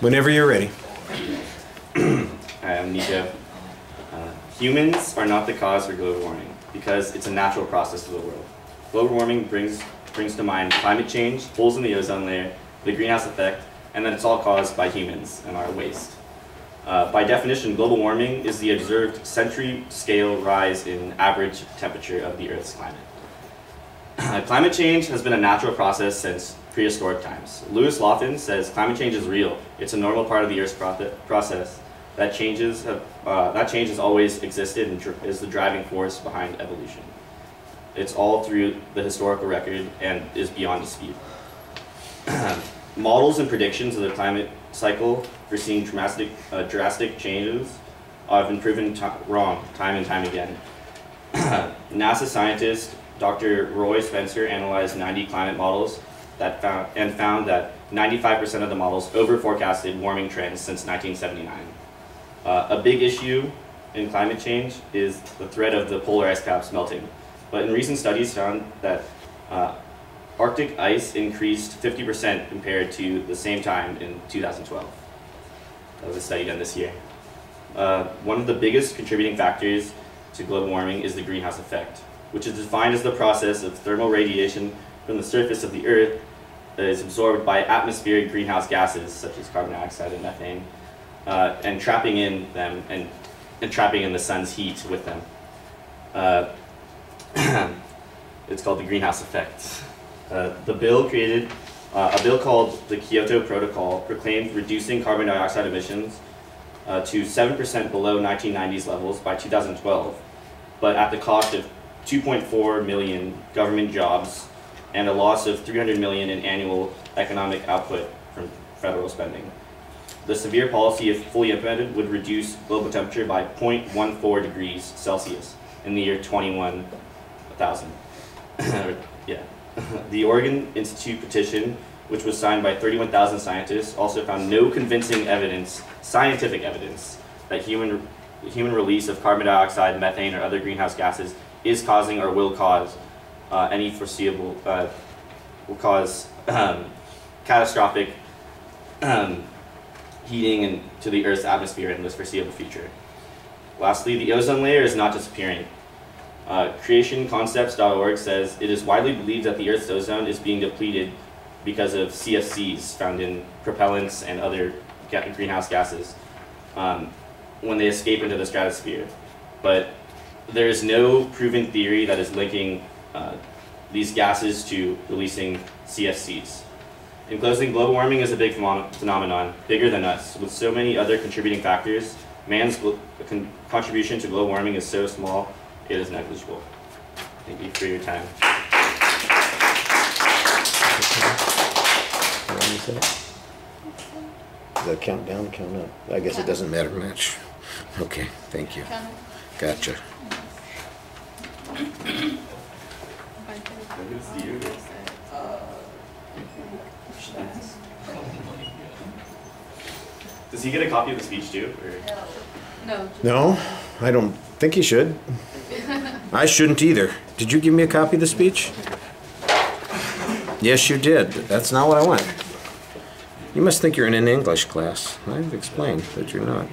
Whenever you're ready. I'm Nico. Uh, humans are not the cause for global warming because it's a natural process of the world. Global warming brings, brings to mind climate change, holes in the ozone layer, the greenhouse effect, and that it's all caused by humans and our waste. Uh, by definition, global warming is the observed century-scale rise in average temperature of the Earth's climate. climate change has been a natural process since prehistoric times. Lewis Lawton says climate change is real. It's a normal part of the Earth's process. That changes have, uh, that change has always existed and is the driving force behind evolution. It's all through the historical record and is beyond dispute. Models and predictions of the climate cycle foreseeing drastic, uh, drastic changes have been proven wrong time and time again. NASA scientist Dr. Roy Spencer analyzed 90 climate models that found, and found that 95% of the models over-forecasted warming trends since 1979. Uh, a big issue in climate change is the threat of the polar ice caps melting. But in recent studies found that uh, Arctic ice increased 50% compared to the same time in 2012. That was a study done this year. Uh, one of the biggest contributing factors to global warming is the greenhouse effect, which is defined as the process of thermal radiation from the surface of the Earth is absorbed by atmospheric greenhouse gases such as carbon dioxide and methane, uh, and trapping in them and, and trapping in the sun's heat with them. Uh, it's called the greenhouse effect. Uh, the bill created uh, a bill called the Kyoto Protocol proclaimed reducing carbon dioxide emissions uh, to 7% below 1990s levels by 2012, but at the cost of 2.4 million government jobs and a loss of 300 million in annual economic output from federal spending. The severe policy, if fully implemented, would reduce global temperature by 0.14 degrees Celsius in the year 21,000. yeah. the Oregon Institute petition, which was signed by 31,000 scientists, also found no convincing evidence, scientific evidence, that human, human release of carbon dioxide, methane, or other greenhouse gases is causing or will cause uh, any foreseeable, uh, will cause um, catastrophic um, heating in, to the Earth's atmosphere in this foreseeable future. Lastly, the ozone layer is not disappearing. Uh, creationconcepts.org says it is widely believed that the Earth's ozone is being depleted because of CFCs found in propellants and other greenhouse gases um, when they escape into the stratosphere. But there is no proven theory that is linking uh, these gases to releasing CFCs. In closing, global warming is a big phenomenon, bigger than us. With so many other contributing factors, man's con contribution to global warming is so small it is negligible. Thank you for your time. The that count down, count up? I guess it doesn't matter much. Okay, thank you. Gotcha. Does he get a copy of the speech too? Or? No. No, I don't think he should. I shouldn't either. Did you give me a copy of the speech? Yes, you did. That's not what I want. You must think you're in an English class. I've explained that you're not.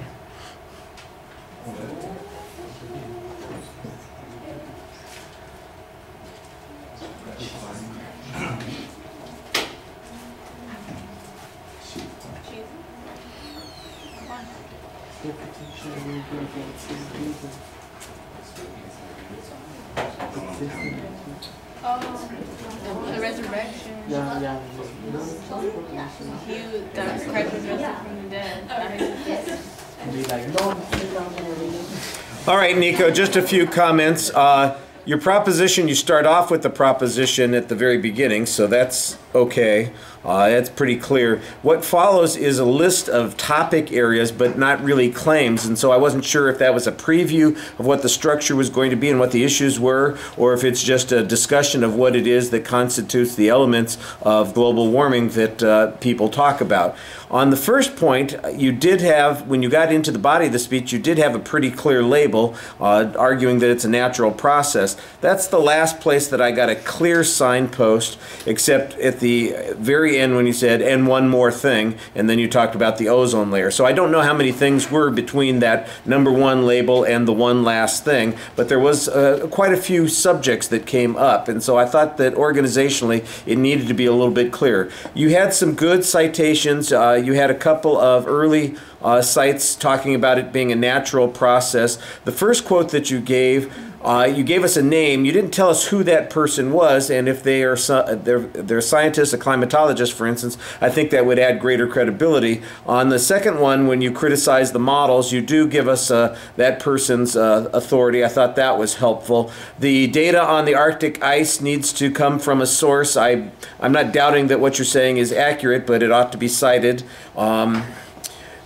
All right, Nico, just a few comments. Uh, your proposition, you start off with the proposition at the very beginning, so that's okay. Uh, that's pretty clear. What follows is a list of topic areas, but not really claims, and so I wasn't sure if that was a preview of what the structure was going to be and what the issues were, or if it's just a discussion of what it is that constitutes the elements of global warming that uh, people talk about. On the first point, you did have, when you got into the body of the speech, you did have a pretty clear label uh, arguing that it's a natural process. That's the last place that I got a clear signpost, except at the the very end when you said, and one more thing, and then you talked about the ozone layer. So I don't know how many things were between that number one label and the one last thing, but there was uh, quite a few subjects that came up. And so I thought that organizationally it needed to be a little bit clearer. You had some good citations. Uh, you had a couple of early uh, sites talking about it being a natural process. The first quote that you gave uh, you gave us a name. You didn't tell us who that person was, and if they are they're, they're scientists, a climatologist, for instance, I think that would add greater credibility. On the second one, when you criticize the models, you do give us uh, that person's uh, authority. I thought that was helpful. The data on the Arctic ice needs to come from a source. I I'm not doubting that what you're saying is accurate, but it ought to be cited. Um,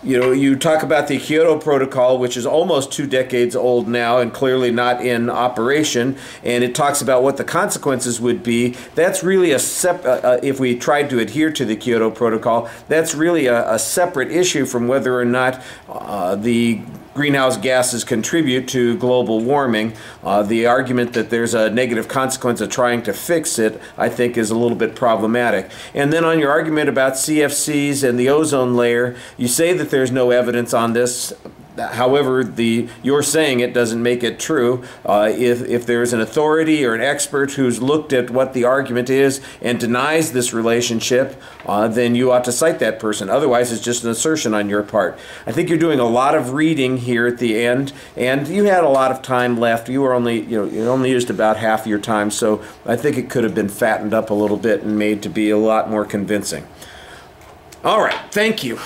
you know, you talk about the Kyoto Protocol, which is almost two decades old now and clearly not in operation, and it talks about what the consequences would be. That's really a sep- uh, uh, if we tried to adhere to the Kyoto Protocol, that's really a, a separate issue from whether or not uh, the greenhouse gases contribute to global warming. Uh, the argument that there's a negative consequence of trying to fix it, I think, is a little bit problematic. And then on your argument about CFCs and the ozone layer, you say that there's no evidence on this however, the you're saying it doesn't make it true. Uh, if if there's an authority or an expert who's looked at what the argument is and denies this relationship, uh, then you ought to cite that person. Otherwise, it's just an assertion on your part. I think you're doing a lot of reading here at the end, and you had a lot of time left. You were only you know you only used about half your time, so I think it could have been fattened up a little bit and made to be a lot more convincing. All right, thank you.